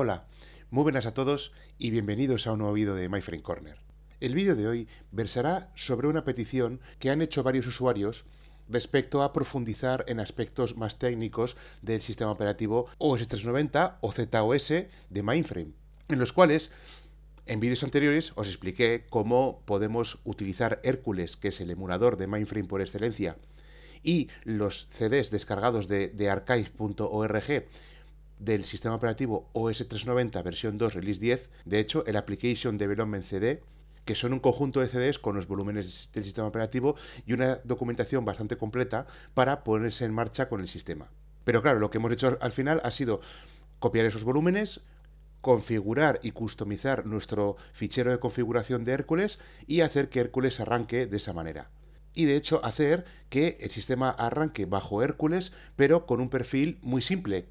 Hola, muy buenas a todos y bienvenidos a un nuevo vídeo de MyFrame Corner. El vídeo de hoy versará sobre una petición que han hecho varios usuarios respecto a profundizar en aspectos más técnicos del sistema operativo OS 390 o ZOS de Mainframe, en los cuales en vídeos anteriores os expliqué cómo podemos utilizar Hércules, que es el emulador de Mainframe por excelencia, y los CDs descargados de, de archive.org del sistema operativo OS 390 versión 2 release 10, de hecho el Application Development CD, que son un conjunto de CDs con los volúmenes del sistema operativo y una documentación bastante completa para ponerse en marcha con el sistema. Pero claro, lo que hemos hecho al final ha sido copiar esos volúmenes, configurar y customizar nuestro fichero de configuración de Hércules y hacer que Hércules arranque de esa manera. Y de hecho hacer que el sistema arranque bajo Hércules, pero con un perfil muy simple,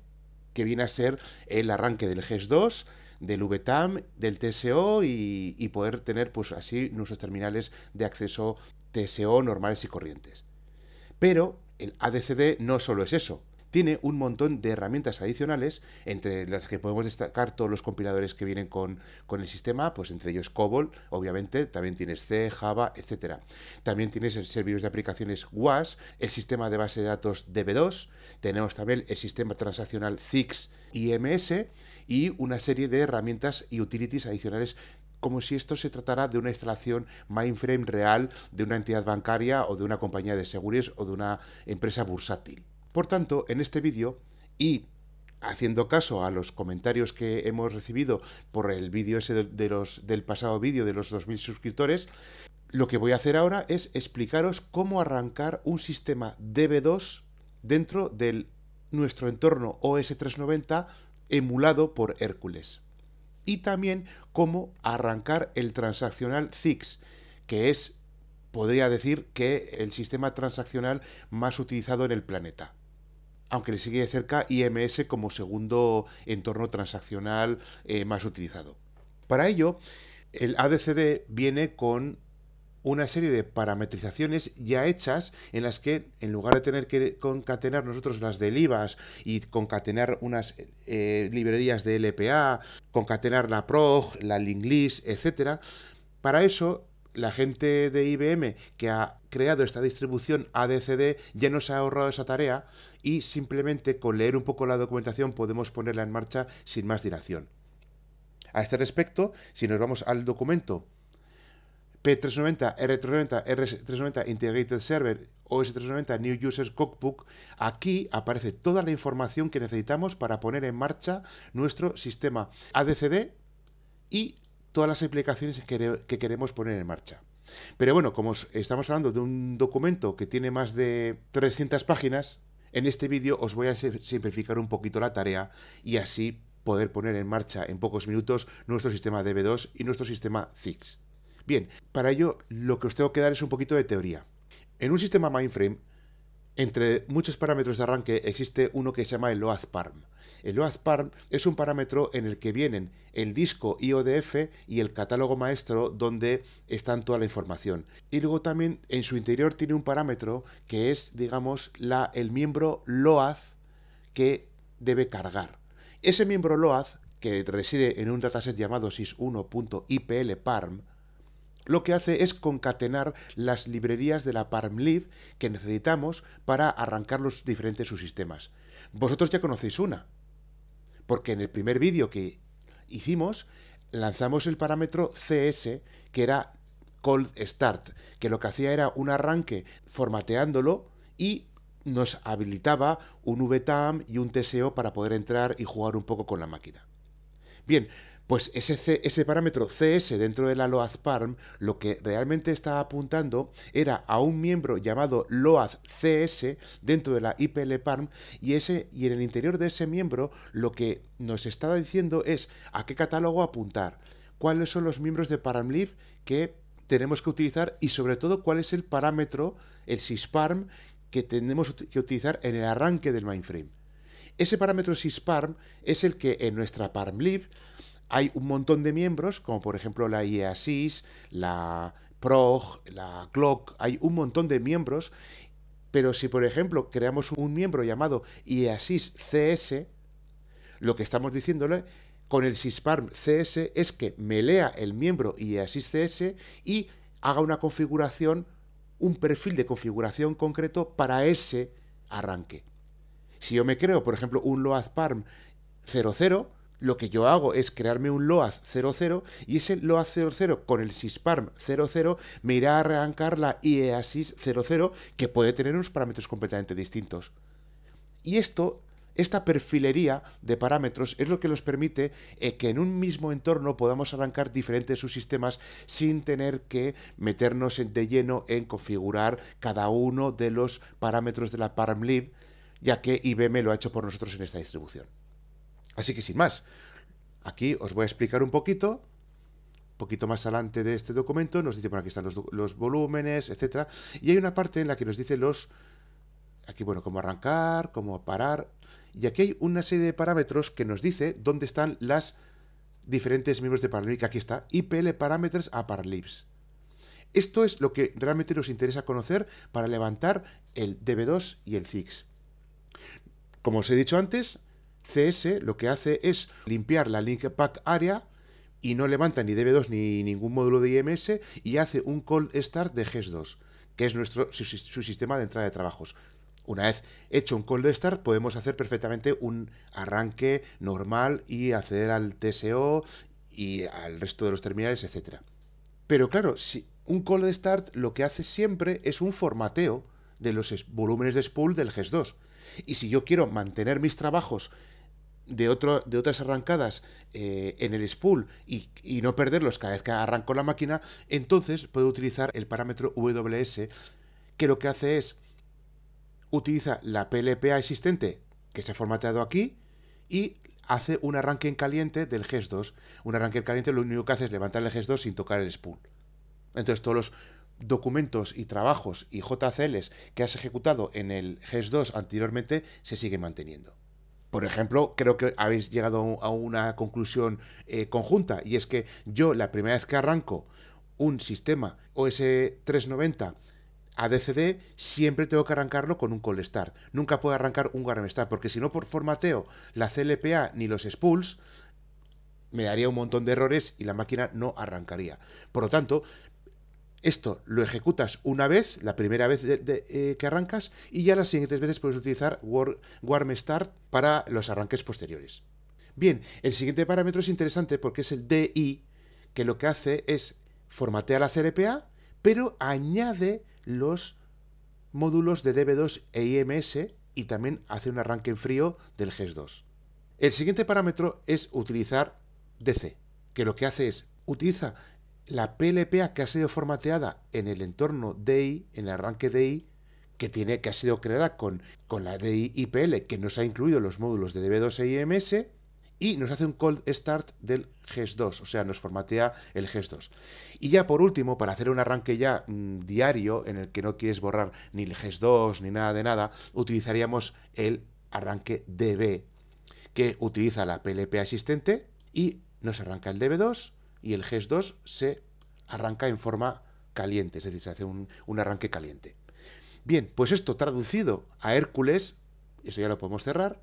que viene a ser el arranque del GES2, del VTAM, del TSO y, y, poder tener pues así nuestros terminales de acceso TSO normales y corrientes. Pero el ADCD no solo es eso, tiene un montón de herramientas adicionales, entre las que podemos destacar todos los compiladores que vienen con, con el sistema, pues entre ellos COBOL, obviamente, también tienes C, Java, etc. También tienes el servidor de aplicaciones WAS, el sistema de base de datos DB2, tenemos también el sistema transaccional ZIX IMS y una serie de herramientas y utilities adicionales como si esto se tratara de una instalación mainframe real de una entidad bancaria o de una compañía de seguros o de una empresa bursátil. Por tanto, en este vídeo y haciendo caso a los comentarios que hemos recibido por el vídeo ese de los, del pasado vídeo de los 2.000 suscriptores, lo que voy a hacer ahora es explicaros cómo arrancar un sistema DB2 dentro de nuestro entorno OS 390 emulado por Hércules. Y también cómo arrancar el transaccional ZIX, que es, podría decir, que el sistema transaccional más utilizado en el planeta aunque le sigue de cerca IMS como segundo entorno transaccional eh, más utilizado. Para ello, el ADCD viene con una serie de parametrizaciones ya hechas en las que en lugar de tener que concatenar nosotros las delivas y concatenar unas eh, librerías de LPA, concatenar la prog, la linklist, etc., para eso la gente de IBM que ha creado esta distribución ADCD ya nos ha ahorrado esa tarea y simplemente con leer un poco la documentación podemos ponerla en marcha sin más dilación. A este respecto, si nos vamos al documento P390, R390, R390 Integrated Server, OS390 New Users Cookbook, aquí aparece toda la información que necesitamos para poner en marcha nuestro sistema ADCD y todas las aplicaciones que queremos poner en marcha. Pero bueno, como estamos hablando de un documento que tiene más de 300 páginas, en este vídeo os voy a simplificar un poquito la tarea y así poder poner en marcha en pocos minutos nuestro sistema DB2 y nuestro sistema ZIX. Bien, para ello lo que os tengo que dar es un poquito de teoría. En un sistema mainframe entre muchos parámetros de arranque existe uno que se llama el LOAD-PARM. El LOAD-PARM es un parámetro en el que vienen el disco IODF y el catálogo maestro donde está toda la información. Y luego también en su interior tiene un parámetro que es, digamos, la, el miembro LOAD que debe cargar. Ese miembro LOAD, que reside en un dataset llamado sys1.iplparm, lo que hace es concatenar las librerías de la parmlib que necesitamos para arrancar los diferentes subsistemas. Vosotros ya conocéis una, porque en el primer vídeo que hicimos lanzamos el parámetro CS, que era cold start, que lo que hacía era un arranque formateándolo y nos habilitaba un VTAM y un TSO para poder entrar y jugar un poco con la máquina. Bien, pues ese, ese parámetro CS dentro de la LOAD-PARM lo que realmente está apuntando era a un miembro llamado LOAD-CS dentro de la IPL-PARM y, ese, y en el interior de ese miembro lo que nos está diciendo es a qué catálogo apuntar, cuáles son los miembros de PARMLIB que tenemos que utilizar y sobre todo cuál es el parámetro, el sysparm, que tenemos que utilizar en el arranque del mainframe. Ese parámetro sysparm es el que en nuestra parmlib hay un montón de miembros, como por ejemplo la IEASIS, la PROG, la CLOC, hay un montón de miembros, pero si por ejemplo creamos un miembro llamado IEASIS CS, lo que estamos diciéndole con el sysparm CS es que me lea el miembro IEASYS CS y haga una configuración, un perfil de configuración concreto para ese arranque. Si yo me creo, por ejemplo, un LOADPARM 00, lo que yo hago es crearme un LOAD 00 y ese LOAD 00 con el SysParm 00 me irá a arrancar la IEASYS 00 que puede tener unos parámetros completamente distintos. Y esto esta perfilería de parámetros es lo que nos permite eh, que en un mismo entorno podamos arrancar diferentes subsistemas sin tener que meternos de lleno en configurar cada uno de los parámetros de la paramlib, ya que IBM lo ha hecho por nosotros en esta distribución. Así que sin más, aquí os voy a explicar un poquito un poquito más adelante de este documento, nos dice por aquí están los, volúmenes, etcétera, y hay una parte en la que nos dice los, aquí bueno, cómo arrancar, cómo parar, y aquí hay una serie de parámetros que nos dice dónde están las diferentes miembros de Paralib. Aquí está, IPL Parameters a Paralibs. Esto es lo que realmente nos interesa conocer para levantar el DB2 y el ZIX. Como os he dicho antes, CS lo que hace es limpiar la link pack area y no levanta ni DB2 ni ningún módulo de IMS y hace un cold start de GES2, que es nuestro su, sistema de entrada de trabajos. Una vez hecho un cold start, podemos hacer perfectamente un arranque normal y acceder al TSO y al resto de los terminales, etc. Pero claro, si un cold start lo que hace siempre es un formateo de los volúmenes de spool del GES2. Y si yo quiero mantener mis trabajos de, otro, de otras arrancadas eh, en el spool y, y, no perderlos cada vez que arranco la máquina, entonces puedo utilizar el parámetro WS, que lo que hace es utiliza la PLPA existente que se ha formateado aquí y hace un arranque en caliente del GES2. Un arranque en caliente lo único que hace es levantar el GES2 sin tocar el spool. Entonces todos los documentos y trabajos y JCLs que has ejecutado en el GES2 anteriormente se siguen manteniendo. Por ejemplo, creo que habéis llegado a una conclusión eh, conjunta y es que yo la primera vez que arranco un sistema OS 390 a DCD siempre tengo que arrancarlo con un cold start. Nunca puedo arrancar un warm start, porque si no por formateo la CLPA ni los spools, me daría un montón de errores y la máquina no arrancaría. Por lo tanto, esto lo ejecutas una vez, la primera vez eh, que arrancas, y ya las siguientes veces puedes utilizar warm start para los arranques posteriores. Bien, el siguiente parámetro es interesante porque es el DI, que lo que hace es formatear la CLPA, pero añade los módulos de DB2 e IMS y también hace un arranque en frío del GES2. El siguiente parámetro es utilizar DC, que lo que hace es utiliza la PLPA que ha sido formateada en el entorno DI, en el arranque DI, que, tiene, que ha sido creada con, con la DI IPL, que nos ha incluido los módulos de DB2 e IMS, y nos hace un cold start del GES2, o sea, nos formatea el GES2. Y ya por último, para hacer un arranque ya mm, diario en el que no quieres borrar ni el GES2 ni nada de nada, utilizaríamos el arranque DB, que utiliza la PLP asistente y nos arranca el DB2 y el GES2 se arranca en forma caliente, es decir, se hace un, un arranque caliente. Bien, pues esto traducido a Hércules, eso ya lo podemos cerrar,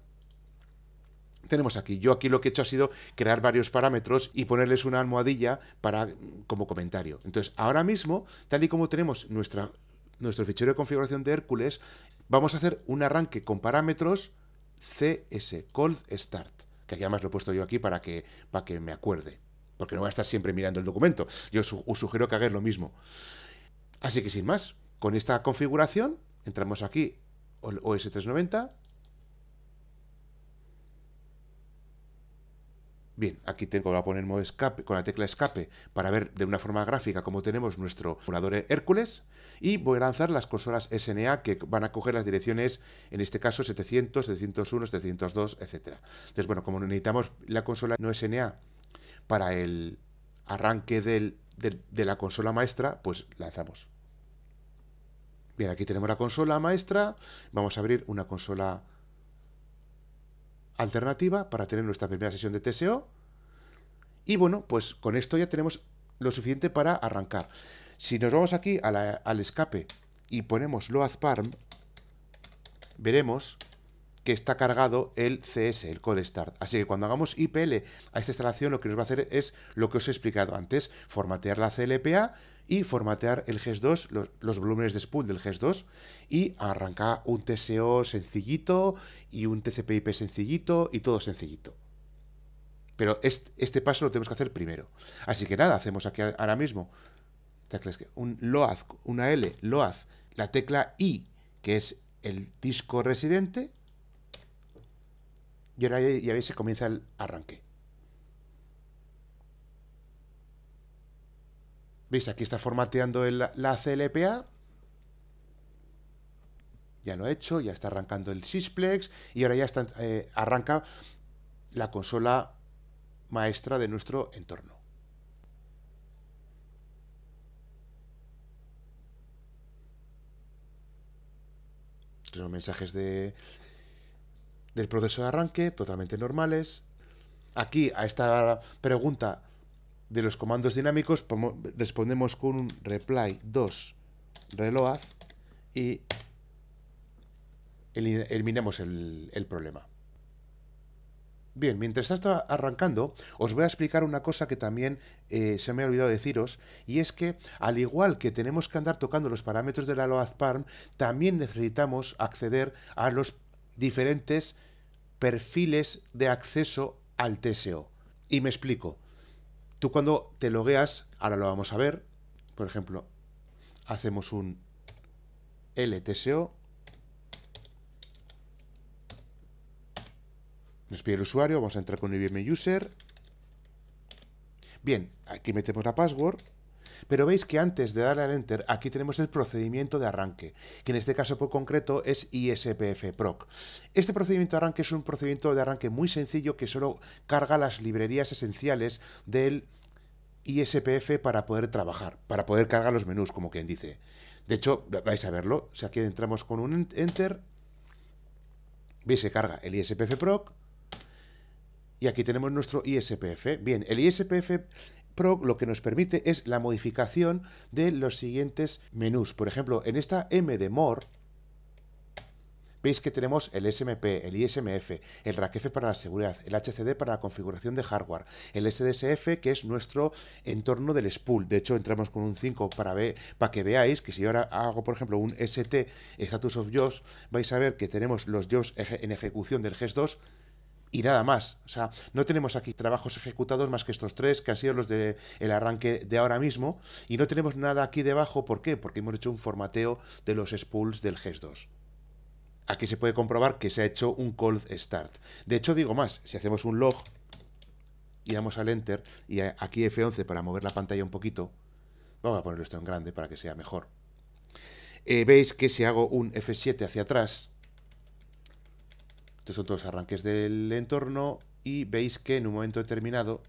tenemos aquí. Yo aquí lo que he hecho ha sido crear varios parámetros y ponerles una almohadilla para, como comentario. Entonces, ahora mismo, tal y como tenemos nuestra, nuestro fichero de configuración de Hércules, vamos a hacer un arranque con parámetros CS, Cold Start, que además lo he puesto yo aquí para que, para que me acuerde, porque no voy a estar siempre mirando el documento. Yo os sugiero que hagáis lo mismo. Así que sin más, con esta configuración, entramos aquí, OS390, Bien, aquí tengo, voy a poner modo escape, con la tecla escape para ver de una forma gráfica cómo tenemos nuestro emulador Hércules y voy a lanzar las consolas SNA que van a coger las direcciones, en este caso 700, 701, 702, etc. Entonces, bueno, como necesitamos la consola no SNA para el arranque de la consola maestra, pues lanzamos. Bien, aquí tenemos la consola maestra, vamos a abrir una consola alternativa para tener nuestra primera sesión de TSO. Y bueno, pues con esto ya tenemos lo suficiente para arrancar. Si nos vamos aquí al escape y ponemos Load Parm, veremos que está cargado el CS, el Code Start. Así que cuando hagamos IPL a esta instalación, lo que nos va a hacer es lo que os he explicado antes, formatear la CLPA y formatear el GES2, los, volúmenes de spool del GES2 y arrancar un TSO sencillito y un TCP/IP sencillito y todo sencillito. Pero este, este, paso lo tenemos que hacer primero. Así que nada, hacemos aquí ahora mismo un LOAD, una L, LOAD, la tecla I, que es el disco residente, y ahora ya veis que comienza el arranque. ¿Veis? Aquí está formateando la CLPA. Ya lo ha hecho, ya está arrancando el Sysplex y ahora ya está, eh, arranca la consola maestra de nuestro entorno. Los mensajes de, del proceso de arranque, totalmente normales. Aquí, a esta pregunta de los comandos dinámicos, respondemos con un reply 2 reload y eliminamos el, el problema. Bien, mientras está arrancando, os voy a explicar una cosa que también eh, se me ha olvidado deciros, y es que, al igual que tenemos que andar tocando los parámetros de la LoadParm, también necesitamos acceder a los diferentes perfiles de acceso al TSO. Y me explico. Tú cuando te logueas, ahora lo vamos a ver, por ejemplo, hacemos un LTSO, Nos pide el usuario, vamos a entrar con IBM User. Bien, aquí metemos la password. Pero veis que antes de darle al Enter, aquí tenemos el procedimiento de arranque, que en este caso por concreto es ISPF PROC. Este procedimiento de arranque es un procedimiento de arranque muy sencillo que solo carga las librerías esenciales del ISPF para poder trabajar, para poder cargar los menús, como quien dice. De hecho, vais a verlo. Sea, aquí entramos con un Enter. Veis que carga el ISPF PROC y aquí tenemos nuestro ISPF. Bien, el ISPF Pro lo que nos permite es la modificación de los siguientes menús. Por ejemplo, en esta M de More, veis que tenemos el SMP, el ISMF, el RACF para la seguridad, el HCD para la configuración de hardware, el SDSF que es nuestro entorno del spool. De hecho, entramos con un 5 para, ver, para que veáis que si yo ahora hago, por ejemplo, un ST, Status of Jobs, vais a ver que tenemos los jobs en ejecución del GES2 y nada más. O sea, no tenemos aquí trabajos ejecutados más que estos tres, que han sido los del el arranque de ahora mismo, y no tenemos nada aquí debajo. ¿Por qué? Porque hemos hecho un formateo de los spools del GES2. Aquí se puede comprobar que se ha hecho un cold start. De hecho, digo más, si hacemos un log y damos al enter, y aquí F11 para mover la pantalla un poquito, vamos a ponerlo esto en grande para que sea mejor. Eh, veis que si hago un F7 hacia atrás, estos son todos arranques del entorno y veis que en un momento determinado,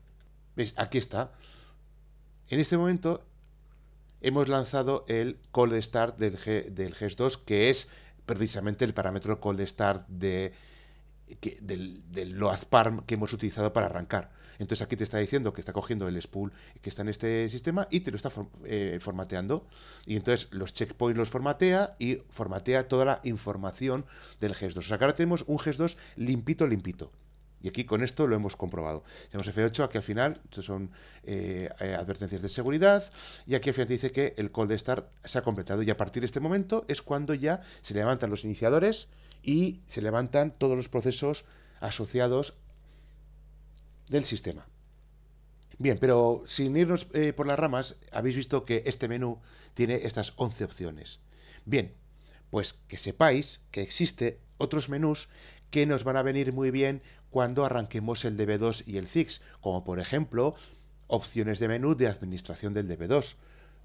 veis, aquí está. En este momento hemos lanzado el cold start del, G, del GES2, que es precisamente el parámetro cold start de, del, del loadparm que hemos utilizado para arrancar. Entonces aquí te está diciendo que está cogiendo el spool que está en este sistema y te lo está eh, formateando. Y entonces los checkpoints los formatea y formatea toda la información del GES2. O sea que ahora tenemos un GES2 limpito, limpito. Y aquí con esto lo hemos comprobado. Tenemos F8, aquí al final, son eh, eh, advertencias de seguridad, y aquí al final dice que el cold start se ha completado. Y a partir de este momento es cuando ya se levantan los iniciadores y se levantan todos los procesos asociados del sistema. Bien, pero sin irnos eh, por las ramas, habéis visto que este menú tiene estas 11 opciones. Bien, pues que sepáis que existe otros menús que nos van a venir muy bien cuando arranquemos el DB2 y el ZIX, como por ejemplo opciones de menú de administración del DB2,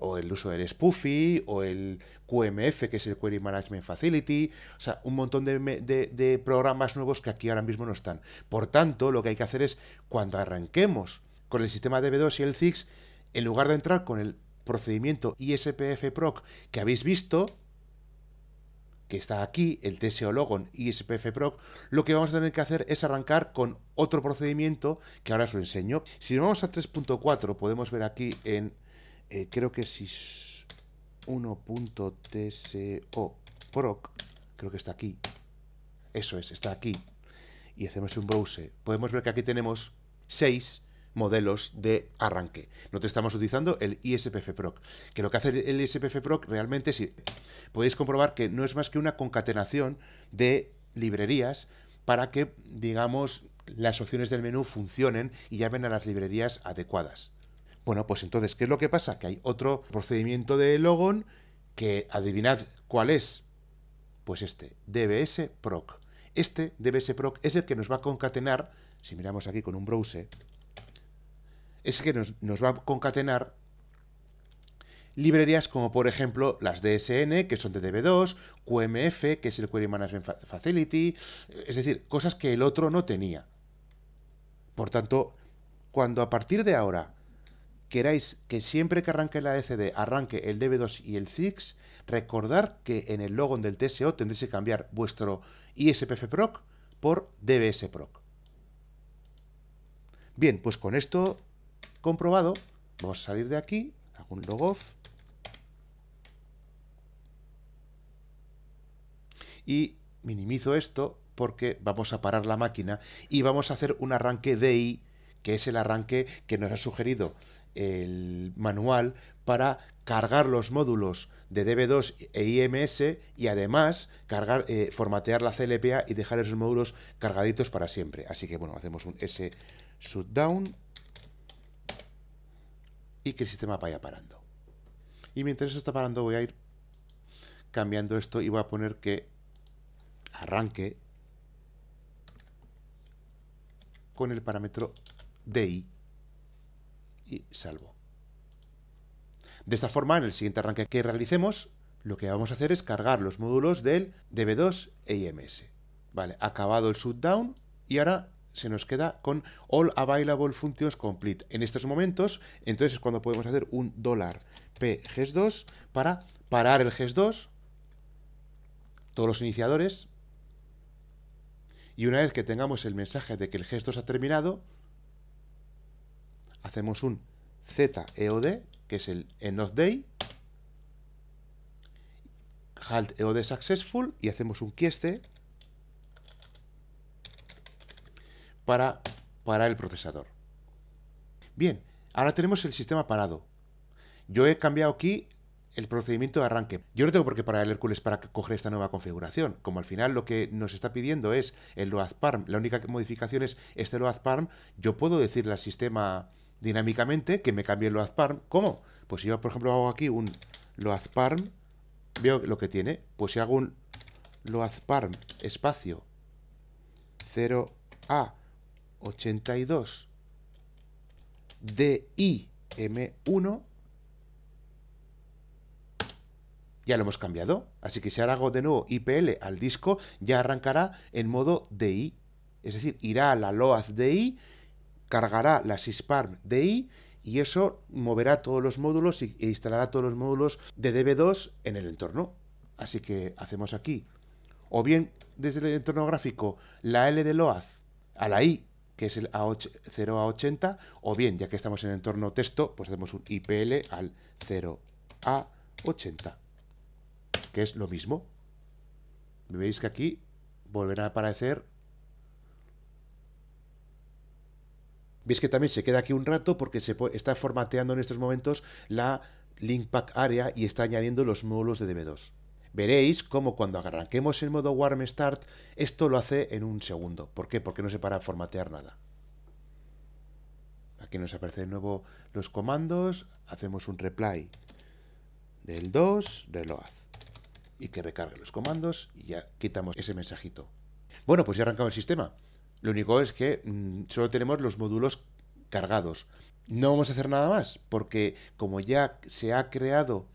o el uso del Spoofy, o el QMF, que es el Query Management Facility, o sea, un montón de, programas nuevos que aquí ahora mismo no están. Por tanto, lo que hay que hacer es, cuando arranquemos con el sistema DB2 y el ZIX, en lugar de entrar con el procedimiento ISPF PROC que habéis visto, que está aquí, el TSO Logon ISPF PROC, lo que vamos a tener que hacer es arrancar con otro procedimiento que ahora os lo enseño. Si vamos a 3.4, podemos ver aquí en eh, creo que es 1.tso proc, creo que está aquí. Eso es, está aquí. Y hacemos un browse. Podemos ver que aquí tenemos 6 modelos de arranque. Nosotros estamos utilizando el ISPF Proc, que lo que hace el ISPF Proc realmente sí, podéis comprobar que no es más que una concatenación de librerías para que, digamos, las opciones del menú funcionen y llamen a las librerías adecuadas. Bueno, pues entonces, ¿qué es lo que pasa? Que hay otro procedimiento de logon que adivinad cuál es. Pues este, DBS proc. Este DBS proc es el que nos va a concatenar, si miramos aquí con un browser, es que nos, nos, va a concatenar librerías como por ejemplo las DSN, que son de DB2, QMF, que es el Query Management Facility, es decir, cosas que el otro no tenía. Por tanto, cuando a partir de ahora queráis que siempre que arranque la ECD arranque el DB2 y el ZIX, recordad que en el logon del TSO tendréis que cambiar vuestro ISPF proc por DBS proc. Bien, pues con esto comprobado, vamos a salir de aquí, hago un logoff y minimizo esto porque vamos a parar la máquina y vamos a hacer un arranque DI, que es el arranque que nos ha sugerido el manual para cargar los módulos de DB2 e IMS y además cargar, eh, formatear la CLPA y dejar esos módulos cargaditos para siempre. Así que bueno, hacemos un S shutdown y que el sistema vaya parando. Y mientras está parando voy a ir cambiando esto y voy a poner que arranque con el parámetro DI y salvo. De esta forma, en el siguiente arranque que realicemos, lo que vamos a hacer es cargar los módulos del DB2 e IMS. Vale, acabado el shutdown y ahora se nos queda con all available functions complete. En estos momentos, entonces es cuando podemos hacer un dólar p GES2 para parar el GES2, todos los iniciadores, y una vez que tengamos el mensaje de que el GES2 ha terminado, hacemos un ZEOD, que es el end of day, halt EOD successful y hacemos un quieste para parar el procesador. Bien, ahora tenemos el sistema parado. Yo he cambiado aquí el procedimiento de arranque. Yo no tengo por qué parar el Hércules para coger esta nueva configuración. Como al final lo que nos está pidiendo es el loadparm, la única modificación es este loadparm, yo puedo decirle al sistema dinámicamente que me cambie el loadparm. ¿Cómo? Pues si yo, por ejemplo, hago aquí un loadparm, veo lo que tiene. Pues si hago un loadparm espacio 0A82 DIM1, ya lo hemos cambiado. Así que si ahora hago de nuevo IPL al disco, ya arrancará en modo DI. Es decir, irá a la load DI cargará la SysParm DI y eso moverá todos los módulos e instalará todos los módulos de DB2 en el entorno. Así que hacemos aquí, o bien desde el entorno gráfico, la L de LOAD a la I, que es el A0 a 80, o bien, ya que estamos en el entorno texto, pues hacemos un IPL al 0 a 80, que es lo mismo. Veis que aquí volverá a aparecer Veis que también se queda aquí un rato porque se está formateando en estos momentos la link pack area y está añadiendo los módulos de DB2. Veréis cómo cuando arranquemos el modo warm start, esto lo hace en un segundo. ¿Por qué? Porque no se para a formatear nada. Aquí nos aparecen de nuevo los comandos, hacemos un reply del 2, reload, y que recargue los comandos y ya quitamos ese mensajito. Bueno, pues ya arrancado el sistema. Lo único es que mm, solo tenemos los módulos cargados. No vamos a hacer nada más, porque como ya se ha creado,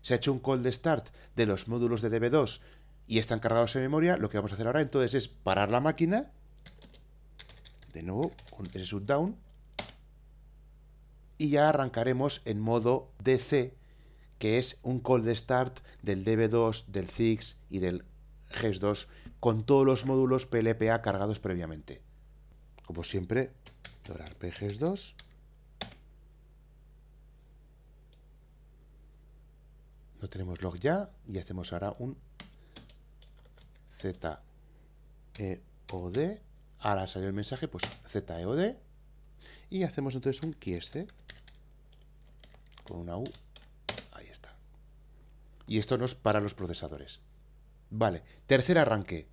se ha hecho un call de start de los módulos de DB2 y están cargados en memoria, lo que vamos a hacer ahora entonces es parar la máquina, de nuevo con ese shutdown, y ya arrancaremos en modo DC, que es un call de start del DB2, del ZIX y del GES2 con todos los módulos PLPA cargados previamente. Como siempre, $pges2 no tenemos log ya y hacemos ahora un z EOD. Ahora salió el mensaje, pues ZEOD. Y hacemos entonces un quieste con una U. Ahí está. Y esto no es para los procesadores. Vale, tercer arranque.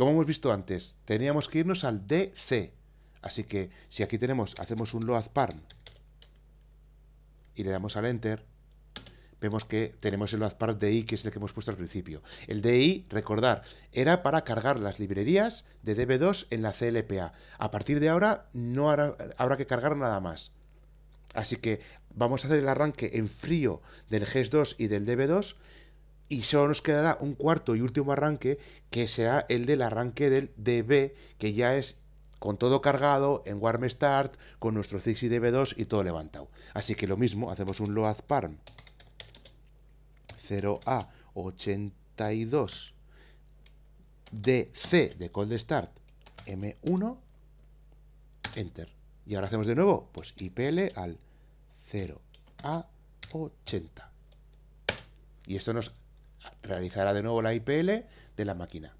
Como hemos visto antes, teníamos que irnos al DC. Así que si aquí tenemos, hacemos un load parm y le damos al enter, vemos que tenemos el load DI, que es el que hemos puesto al principio. El DI, recordar, era para cargar las librerías de DB2 en la CLPA. A partir de ahora no habrá que cargar nada más. Así que vamos a hacer el arranque en frío del GES2 y del DB2 y solo nos quedará un cuarto y último arranque que será el del arranque del DB que ya es con todo cargado en Warm Start con nuestro Zixi DB2 y todo levantado. Así que lo mismo, hacemos un load parm 0A82 DC de cold start M1 enter. Y ahora hacemos de nuevo, pues IPL al 0A80. Y esto nos realizará de nuevo la IPL de la máquina.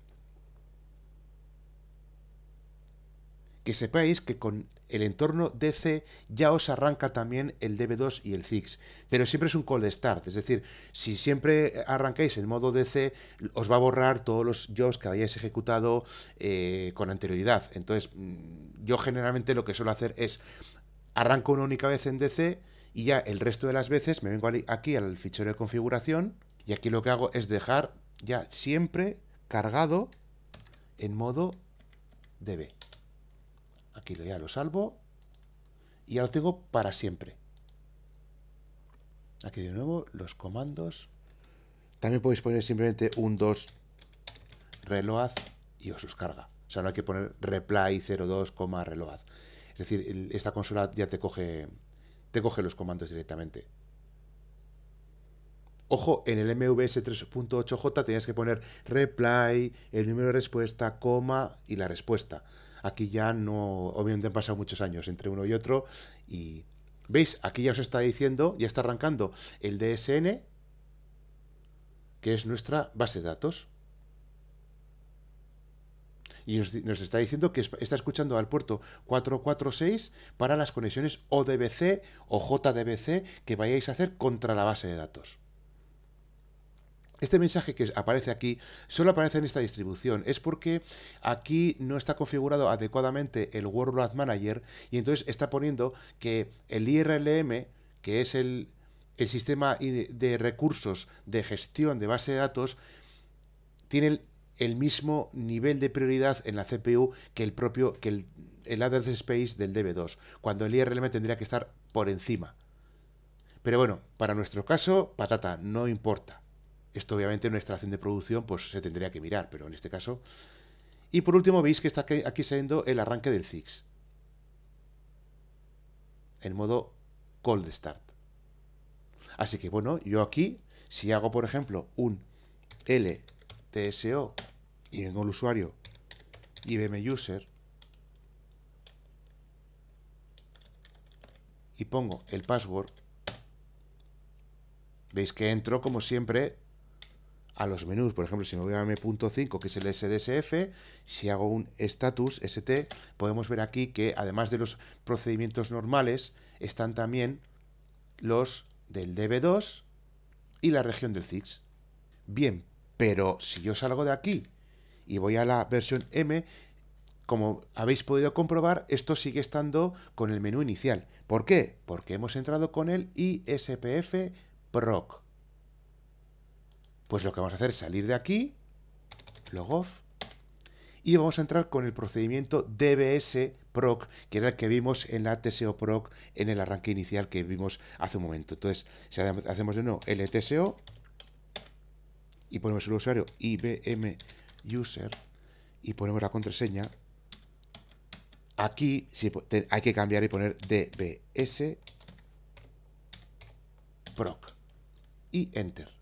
Que sepáis que con el entorno DC ya os arranca también el DB2 y el ZIX, pero siempre es un cold start, es decir, si siempre arrancáis en modo DC, os va a borrar todos los jobs que hayáis ejecutado eh, con anterioridad. Entonces, mm, yo generalmente lo que suelo hacer es arranco una única vez en DC y ya el resto de las veces me vengo aquí al fichero de configuración y aquí lo que hago es dejar ya siempre cargado en modo DB. Aquí ya lo salvo y ya lo tengo para siempre. Aquí de nuevo los comandos. También podéis poner simplemente un 2 reload y os los carga. O sea, no hay que poner reply 02, reload. Es decir, esta consola ya te coge, te coge los comandos directamente. Ojo, en el MVS 3.8J tenías que poner reply, el número de respuesta, coma y la respuesta. Aquí ya no, obviamente han pasado muchos años entre uno y otro y veis, aquí ya os está diciendo, ya está arrancando el DSN, que es nuestra base de datos. Y nos, está diciendo que está escuchando al puerto 446 para las conexiones ODBC o JDBC que vayáis a hacer contra la base de datos. Este mensaje que aparece aquí solo aparece en esta distribución. Es porque aquí no está configurado adecuadamente el Workload Manager y entonces está poniendo que el IRLM, que es el, sistema de recursos de gestión de base de datos, tiene el, mismo nivel de prioridad en la CPU que el propio que el, el address space del DB2, cuando el IRLM tendría que estar por encima. Pero bueno, para nuestro caso, patata, no importa. Esto obviamente en una extracción de producción pues se tendría que mirar, pero en este caso... Y por último veis que está aquí saliendo el arranque del ZIX. En modo cold start. Así que bueno, yo aquí, si hago por ejemplo un LTSO y vengo al usuario IBM User y pongo el password, veis que entro como siempre a los menús. Por ejemplo, si me voy a M.5, que es el SDSF, si hago un status ST, podemos ver aquí que además de los procedimientos normales, están también los del DB2 y la región del ZIX. Bien, pero si yo salgo de aquí y voy a la versión M, como habéis podido comprobar, esto sigue estando con el menú inicial. ¿Por qué? Porque hemos entrado con el ISPF PROC. Pues lo que vamos a hacer es salir de aquí, off, y vamos a entrar con el procedimiento DBS proc, que era el que vimos en la TSO proc en el arranque inicial que vimos hace un momento. Entonces, si hacemos de nuevo LTSO y ponemos el usuario IBM user y ponemos la contraseña, aquí hay que cambiar y poner DBS proc y enter.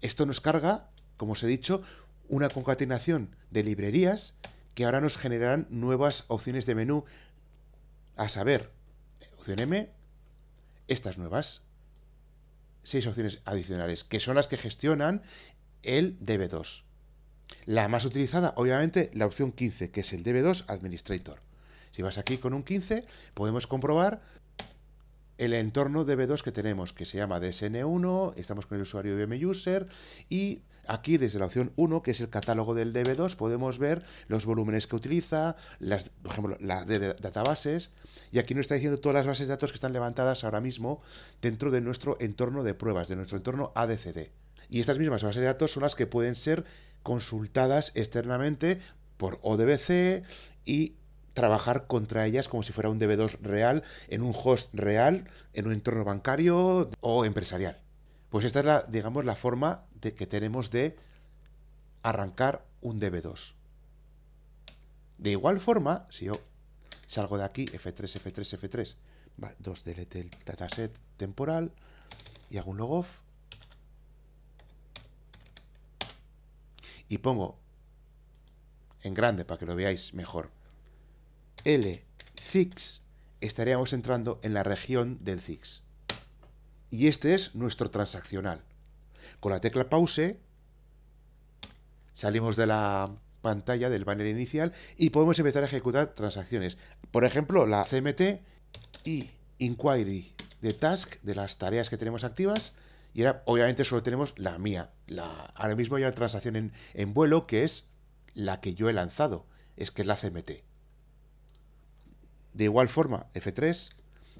Esto nos carga, como os he dicho, una concatenación de librerías que ahora nos generarán nuevas opciones de menú, a saber, opción M, estas nuevas seis opciones adicionales, que son las que gestionan el DB2. La más utilizada, obviamente, la opción 15, que es el DB2 Administrator. Si vas aquí con un 15, podemos comprobar el entorno DB2 que tenemos, que se llama DSN1, estamos con el usuario IBM User y aquí desde la opción 1, que es el catálogo del DB2, podemos ver los volúmenes que utiliza, las, por ejemplo, las de databases, y aquí nos está diciendo todas las bases de datos que están levantadas ahora mismo dentro de nuestro entorno de pruebas, de nuestro entorno ADCD. Y estas mismas bases de datos son las que pueden ser consultadas externamente por ODBC y trabajar contra ellas como si fuera un DB2 real, en un host real, en un entorno bancario o empresarial. Pues esta es la, digamos, la forma de que tenemos de arrancar un DB2. De igual forma, si yo salgo de aquí, F3, F3, F3, 2 delete el dataset temporal y hago un logoff y pongo en grande para que lo veáis mejor L CIX, estaríamos entrando en la región del CIX. Y este es nuestro transaccional. Con la tecla pause salimos de la pantalla del banner inicial y podemos empezar a ejecutar transacciones. Por ejemplo, la CMT y inquiry de task de las tareas que tenemos activas y ahora obviamente solo tenemos la mía. La, ahora mismo hay una transacción en, en vuelo que es la que yo he lanzado, es que es la CMT. De igual forma, F3,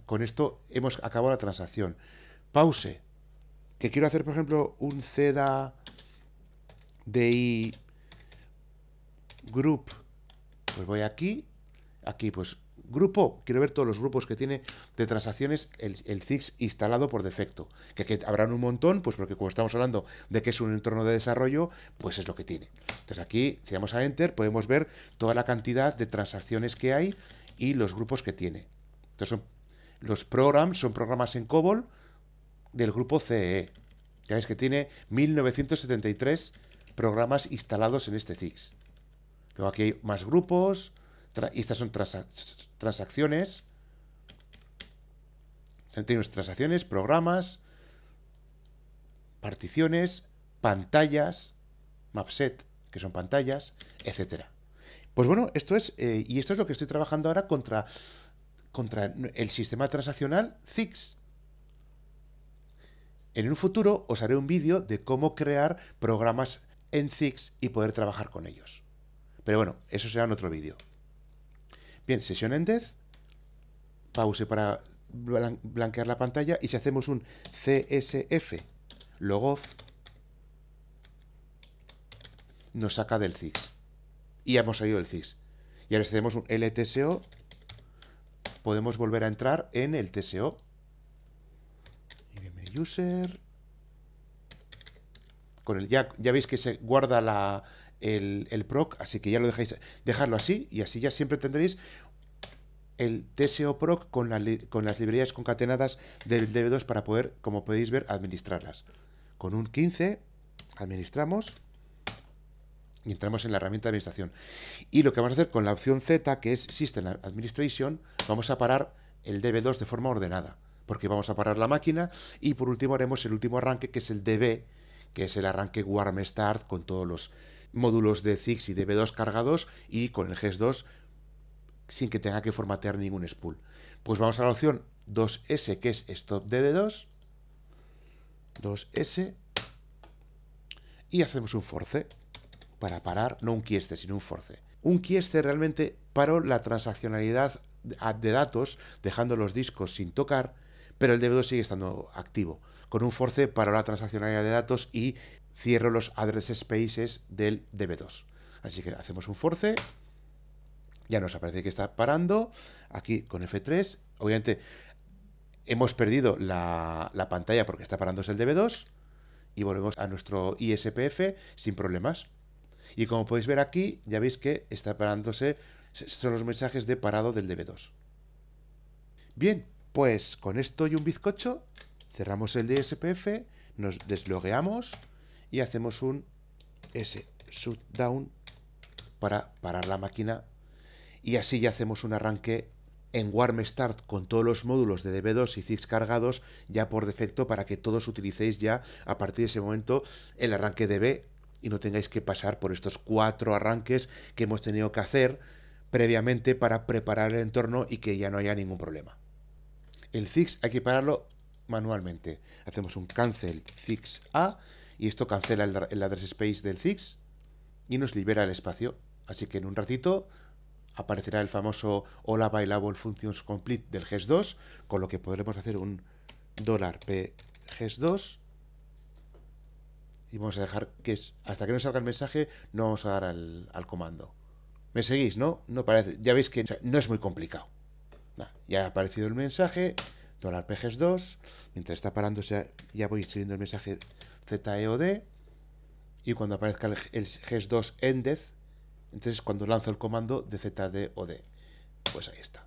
con esto hemos acabado la transacción. Pause, que quiero hacer, por ejemplo, un CEDA DI group. Pues voy aquí, aquí pues grupo, quiero ver todos los grupos que tiene de transacciones el, el CIX instalado por defecto. Que, que, habrán un montón, pues porque como estamos hablando de que es un entorno de desarrollo, pues es lo que tiene. Entonces aquí, si damos a Enter, podemos ver toda la cantidad de transacciones que hay y los grupos que tiene. Entonces, los programs son programas en COBOL del grupo CE. Ya veis que tiene 1973 programas instalados en este CIX. Luego aquí hay más grupos, y estas son transacciones. Tenemos transacciones, programas, particiones, pantallas, mapset, que son pantallas, etcétera. Pues bueno, esto es, eh, y esto es lo que estoy trabajando ahora contra, contra el sistema transaccional CIX. En un futuro os haré un vídeo de cómo crear programas en CIX y poder trabajar con ellos. Pero bueno, eso será en otro vídeo. Bien, sesión ended, pause para blanquear la pantalla y si hacemos un CSF logoff, nos saca del CIX y hemos salido del CIS. Y ahora si hacemos un LTSO, podemos volver a entrar en el TSO. IBM User. Con el, ya, ya veis que se guarda la, el, el, proc, así que ya lo dejáis dejarlo así y así ya siempre tendréis el TSO proc con, con las librerías concatenadas del DB2 para poder, como podéis ver, administrarlas. Con un 15 administramos y entramos en la herramienta de administración. Y lo que vamos a hacer con la opción Z, que es System Administration, vamos a parar el DB2 de forma ordenada, porque vamos a parar la máquina y por último haremos el último arranque, que es el DB, que es el arranque Warm Start con todos los módulos de ZIX y DB2 cargados y con el GES2 sin que tenga que formatear ningún spool. Pues vamos a la opción 2S, que es Stop DB2, 2S, y hacemos un force para parar, no un quieste, sino un force. Un quieste realmente paró la transaccionalidad de datos, dejando los discos sin tocar, pero el DB2 sigue estando activo. Con un force paró la transaccionalidad de datos y cierro los address spaces del DB2. Así que hacemos un force, ya nos aparece que está parando, aquí con F3, obviamente hemos perdido la, la pantalla porque está parándose el DB2, y volvemos a nuestro ISPF sin problemas. Y como podéis ver aquí, ya veis que está parándose, son los mensajes de parado del DB2. Bien, pues con esto y un bizcocho, cerramos el DSPF, nos deslogueamos y hacemos un S shutdown para parar la máquina y así ya hacemos un arranque en Warm Start con todos los módulos de DB2 y ZIX cargados ya por defecto para que todos utilicéis ya a partir de ese momento el arranque DB y no tengáis que pasar por estos cuatro arranques que hemos tenido que hacer previamente para preparar el entorno y que ya no haya ningún problema. El fix hay que pararlo manualmente. Hacemos un cancel fix A y esto cancela el, address space del fix y nos libera el espacio. Así que en un ratito aparecerá el famoso hola available functions complete del GES2, con lo que podremos hacer un dólar p GES2 y vamos a dejar que es, hasta que no salga el mensaje no vamos a dar al, comando. ¿Me seguís, no? No parece, ya veis que no es muy complicado. ya ha aparecido el mensaje, dólar PGES2, mientras está parándose ya voy escribiendo el mensaje ZEOD y cuando aparezca el, GES2 ended, entonces cuando lanzo el comando de ZDOD. Pues ahí está.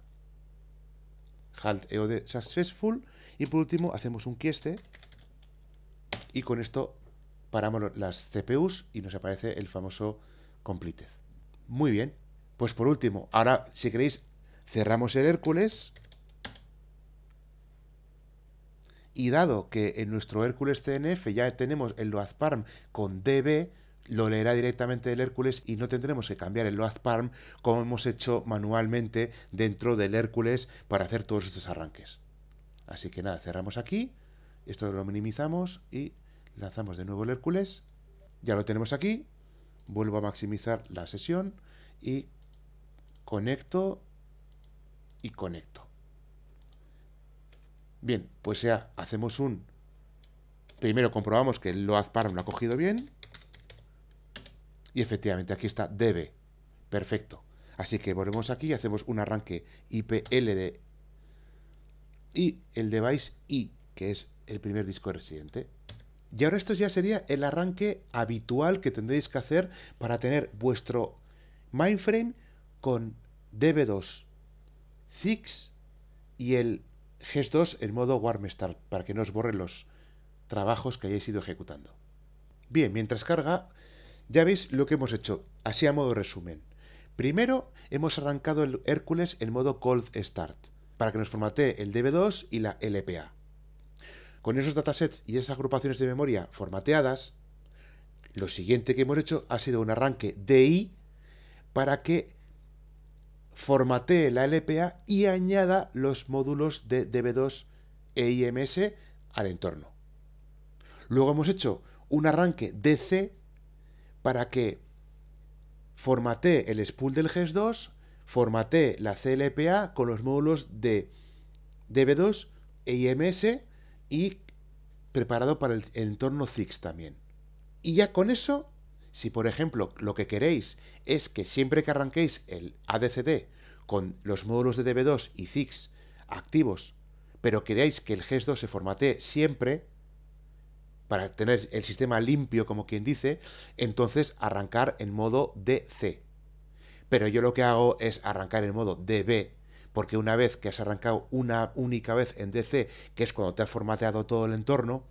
Halt EOD successful y por último hacemos un quieste y con esto paramos las CPUs y nos aparece el famoso completed. Muy bien. Pues por último, ahora si queréis cerramos el Hércules y dado que en nuestro Hércules CNF ya tenemos el LoadParm con DB, lo leerá directamente el Hércules y no tendremos que cambiar el LoadParm como hemos hecho manualmente dentro del Hércules para hacer todos estos arranques. Así que nada, cerramos aquí, esto lo minimizamos y lanzamos de nuevo el Hércules, ya lo tenemos aquí, vuelvo a maximizar la sesión y conecto y conecto. Bien, pues ya hacemos un... Primero comprobamos que el LoadParm lo ha cogido bien. Y efectivamente aquí está DB. Perfecto. Así que volvemos aquí y hacemos un arranque IPLD y el device I, que es el primer disco residente. Y ahora esto ya sería el arranque habitual que tendréis que hacer para tener vuestro mainframe con DB2, Zix y el GES2 en modo Warm Start para que no os borren los trabajos que hayáis ido ejecutando. Bien, mientras carga, ya veis lo que hemos hecho, así a modo resumen. Primero hemos arrancado el Hércules en modo Cold Start para que nos formatee el DB2 y la LPA. Con esos datasets y esas agrupaciones de memoria formateadas, lo siguiente que hemos hecho ha sido un arranque DI para que formatee la LPA y añada los módulos de DB2 e IMS al entorno. Luego hemos hecho un arranque DC para que formatee el spool del GES2, formatee la CLPA con los módulos de DB2 e IMS y preparado para el entorno ZIX también. Y ya con eso, si por ejemplo lo que queréis es que siempre que arranquéis el ADCD con los módulos de DB2 y ZIX activos, pero queréis que el GES2 se formatee siempre, para tener el sistema limpio, como quien dice, entonces arrancar en modo DC. Pero yo lo que hago es arrancar en modo DB porque una vez que has arrancado una única vez en DC, que es cuando te has formateado todo el entorno,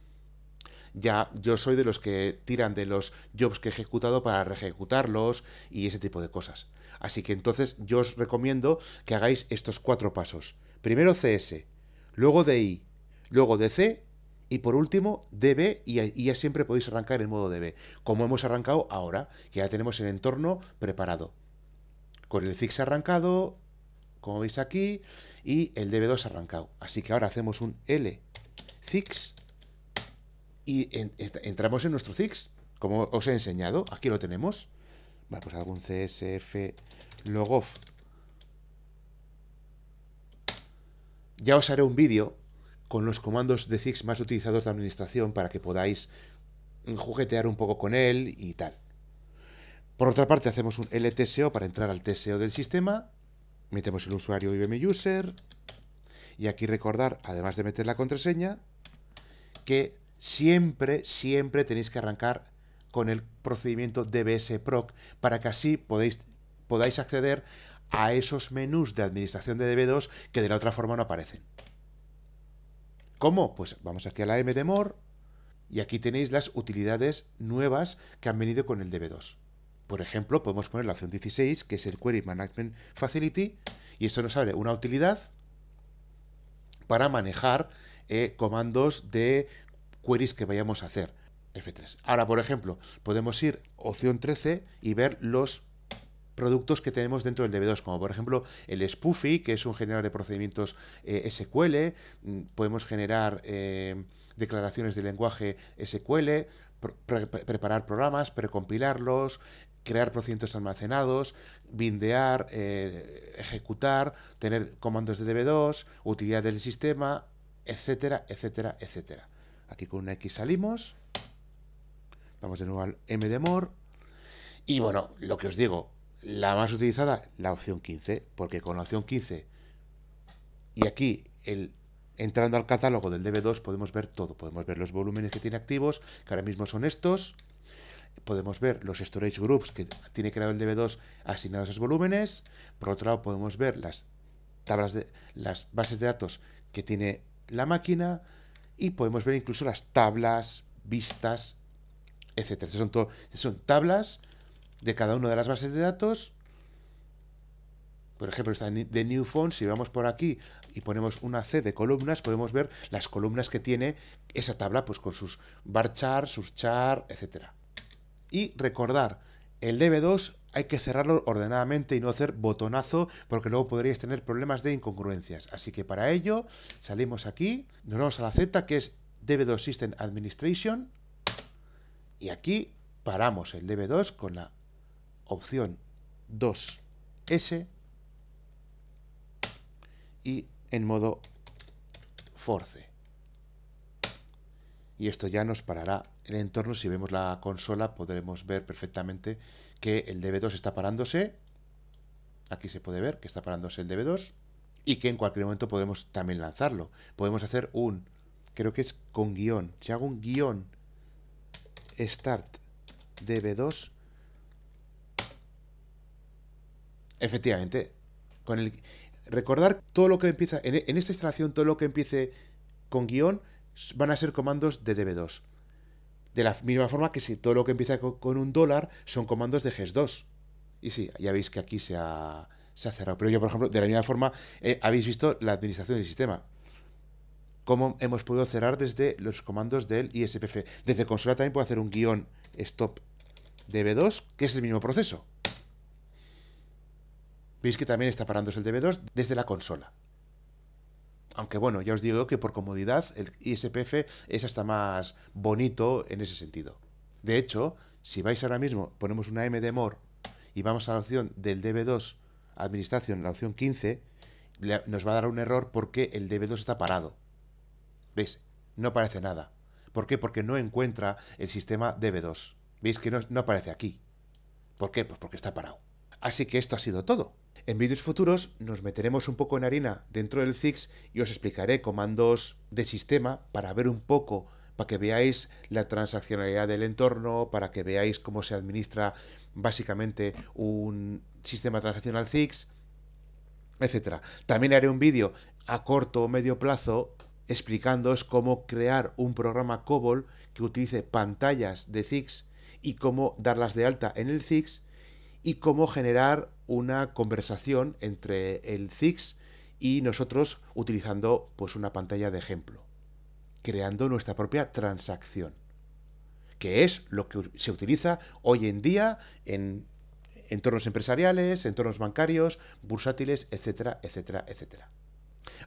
ya yo soy de los que tiran de los jobs que he ejecutado para reejecutarlos y ese tipo de cosas. Así que entonces yo os recomiendo que hagáis estos cuatro pasos. Primero CS, luego DI, luego DC y por último DB y ya siempre podéis arrancar en modo DB, como hemos arrancado ahora, que ya tenemos el entorno preparado. Con el fix arrancado, como veis aquí, y el DB2 arrancado. Así que ahora hacemos un L Zix y entramos en nuestro Zix, como os he enseñado. Aquí lo tenemos. Vale, pues algún CSF logof. Ya os haré un vídeo con los comandos de Zix más utilizados de administración para que podáis juguetear un poco con él y tal. Por otra parte, hacemos un LTSO para entrar al TSO del sistema metemos el usuario IBM User y aquí recordar, además de meter la contraseña, que siempre, siempre tenéis que arrancar con el procedimiento DBS PROC para que así podéis, podáis acceder a esos menús de administración de DB2 que de la otra forma no aparecen. ¿Cómo? Pues vamos aquí a la MDMOR y aquí tenéis las utilidades nuevas que han venido con el DB2. Por ejemplo, podemos poner la opción 16, que es el Query Management Facility, y esto nos abre una utilidad para manejar eh, comandos de queries que vayamos a hacer. F3. Ahora, por ejemplo, podemos ir opción 13 y ver los productos que tenemos dentro del DB2, como por ejemplo el Spoofy, que es un generador de procedimientos eh, SQL, mm, podemos generar eh, declaraciones de lenguaje SQL, preparar programas, precompilarlos, crear procedimientos almacenados, bindear, eh, ejecutar, tener comandos de DB2, utilidad del sistema, etcétera, etcétera, etcétera. Aquí con una X salimos, vamos de nuevo al M de more, y bueno, lo que os digo, la más utilizada, la opción 15, porque con la opción 15 y aquí el entrando al catálogo del DB2 podemos ver todo, podemos ver los volúmenes que tiene activos, que ahora mismo son estos, podemos ver los storage groups que tiene creado el DB2 asignados a esos volúmenes, por otro lado podemos ver las tablas de las bases de datos que tiene la máquina y podemos ver incluso las tablas, vistas, etcétera. Son, son tablas de cada una de las bases de datos. Por ejemplo, está de New Phone, si vamos por aquí y ponemos una C de columnas, podemos ver las columnas que tiene esa tabla, pues con sus bar chart, sus char, etc. Y recordar, el DB2 hay que cerrarlo ordenadamente y no hacer botonazo porque luego podríais tener problemas de incongruencias. Así que para ello salimos aquí, nos vamos a la Z que es DB2 System Administration y aquí paramos el DB2 con la opción 2S y en modo force. Y esto ya nos parará el entorno. Si vemos la consola podremos ver perfectamente que el DB2 está parándose. Aquí se puede ver que está parándose el DB2 y que en cualquier momento podemos también lanzarlo. Podemos hacer un, creo que es con guion. Si hago un guion start DB2, Efectivamente, con el recordar todo lo que empieza en, esta instalación, todo lo que empiece con guion van a ser comandos de DB2. De la misma forma que si todo lo que empieza con, un dólar son comandos de GES2. Y sí, ya veis que aquí se ha, cerrado. Pero yo, por ejemplo, de la misma forma, eh, habéis visto la administración del sistema. Cómo hemos podido cerrar desde los comandos del ISPF. Desde consola también puedo hacer un guion stop DB2, que es el mismo proceso. Veis que también está parándose el DB2 desde la consola. Aunque bueno, ya os digo que por comodidad el ISPF es hasta más bonito en ese sentido. De hecho, si vais ahora mismo, ponemos una M de more y vamos a la opción del DB2 Administración, la opción 15, nos va a dar un error porque el DB2 está parado. ¿Veis? No aparece nada. ¿Por qué? Porque no encuentra el sistema DB2. ¿Veis que no, no aparece aquí? ¿Por qué? Pues porque está parado. Así que esto ha sido todo. En vídeos futuros nos meteremos un poco en harina dentro del ZIX y os explicaré comandos de sistema para ver un poco, para que veáis la transaccionalidad del entorno, para que veáis cómo se administra básicamente un sistema transaccional ZIX, etc. También haré un vídeo a corto o medio plazo explicándoos cómo crear un programa COBOL que utilice pantallas de ZIX y cómo darlas de alta en el ZIX y cómo generar una conversación entre el ZIX y nosotros utilizando pues una pantalla de ejemplo, creando nuestra propia transacción, que es lo que se utiliza hoy en día en entornos empresariales, entornos bancarios, bursátiles, etcétera, etcétera, etcétera.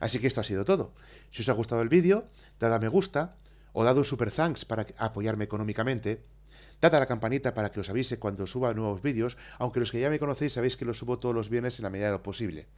Así que esto ha sido todo. Si os ha gustado el vídeo, dad a me gusta o dad un super thanks para apoyarme económicamente A la campanita para que os avise cuando suba nuevos vídeos, aunque los que ya me conocéis sabéis que los subo todos los viernes en la medida de lo posible.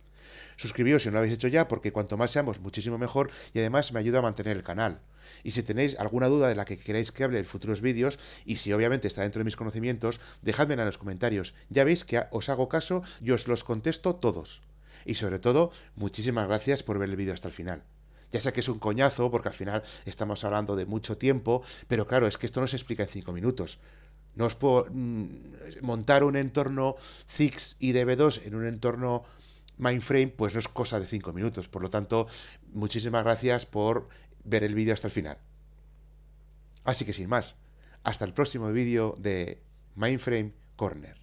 Suscribíos si no lo habéis hecho ya, porque cuanto más seamos, muchísimo mejor, y además me ayuda a mantener el canal. Y si tenéis alguna duda de la que queráis que hable en futuros vídeos, y si obviamente está dentro de mis conocimientos, dejadmela en los comentarios. Ya veis que os hago caso y os los contesto todos. Y sobre todo, muchísimas gracias por ver el vídeo hasta el final. Ya sé que es un coñazo, porque al final estamos hablando de mucho tiempo, pero claro, es que esto no se explica en 5 minutos. No os mm, montar un entorno ZIX y DB2 en un entorno mainframe, pues no es cosa de 5 minutos. Por lo tanto, muchísimas gracias por ver el vídeo hasta el final. Así que sin más, hasta el próximo vídeo de Mainframe Corner.